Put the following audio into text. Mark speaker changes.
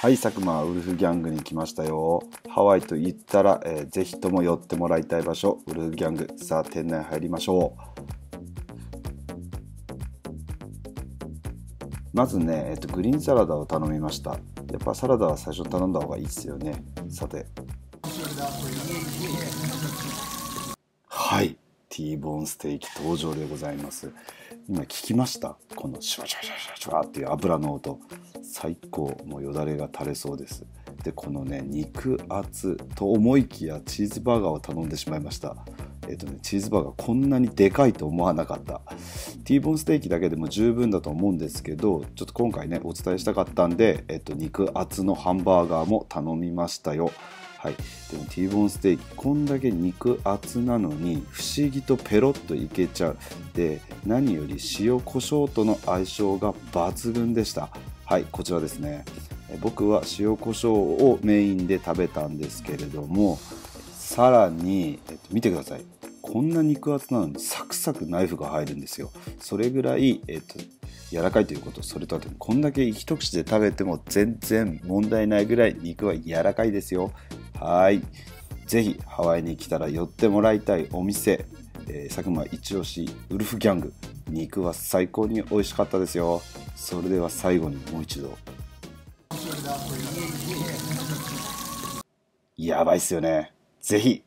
Speaker 1: はい佐久間ウルフギャングに来ましたよ。ハワイと言ったら、えー、ぜひとも寄ってもらいたい場所ウルフギャングさあ店内入りましょう。まずね、えっと、グリーンサラダを頼みました。やっぱサラダは最初頼んだ方がいいですよね。さて。ティーボーンステーキ登場でございます。今聞きました？このシュワシュワシュワシュワっていう油の音。最高もうよだれが垂れそうです。でこのね肉厚と思いきやチーズバーガーを頼んでしまいました。えっ、とねチーズバーガーこんなにでかいと思わなかった。T ボーボンステーキだけでも十分だと思うんですけどちょっと今回ねお伝えしたかったんで、えっ、と、肉厚のハンバーガーも頼みましたよ。はい、でも T ボーボンステーキこんだけ肉厚なのに不思議とペロッといけちゃう。で何より塩コショウとの相性が抜群でした。はい。こちらですね。僕は塩コショウをメインで食べたんですけれどもさらに、えっと、見てください。こんな肉厚なのにサクサクナイフが入るんですよ。それぐらい、えっと、柔らかいということ。それとあとこんだけ一口で食べても全然問題ないぐらい肉は柔らかいですよ。はい。ぜひハワイに来たら寄ってもらいたいお店、えー、佐久間一押しウルフギャング。肉は最高に美味しかったですよ。それでは最後にもう一度。やばいっすよね。ぜひ